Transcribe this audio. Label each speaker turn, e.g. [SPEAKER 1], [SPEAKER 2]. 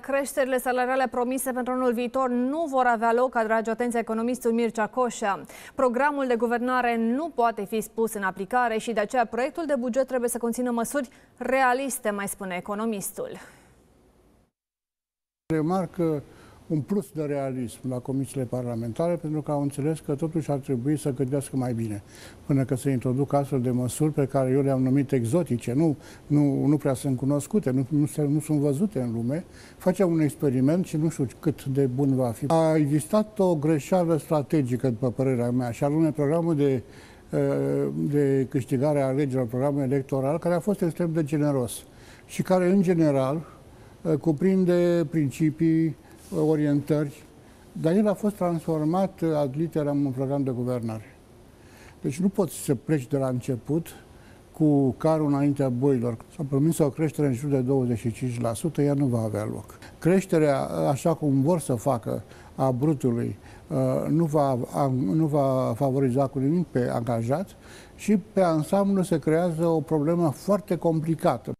[SPEAKER 1] Creșterile salariale promise pentru anul viitor nu vor avea loc, atrage atenția economistul Mircea Coșa. Programul de guvernare nu poate fi spus în aplicare și de aceea proiectul de buget trebuie să conțină măsuri realiste, mai spune economistul.
[SPEAKER 2] Remarcă un plus de realism la comisiile parlamentare pentru că au înțeles că totuși ar trebui să gândească mai bine până că se introduc astfel de măsuri pe care eu le-am numit exotice, nu, nu, nu prea sunt cunoscute, nu, nu, se, nu sunt văzute în lume. Facem un experiment și nu știu cât de bun va fi. A existat o greșeală strategică, după părerea mea, și anume programul de de câștigare a alegerilor, programul electoral, care a fost extrem de generos și care, în general, cuprinde principii orientări, dar el a fost transformat ad literam în program de guvernare. Deci nu poți să pleci de la început cu carul înaintea boilor. S-a promis o creștere în jur de 25%, ea nu va avea loc. Creșterea, așa cum vor să facă, a brutului, uh, nu va, nu va favoriza cu nimic pe angajat și pe ansamblu se creează o problemă foarte complicată.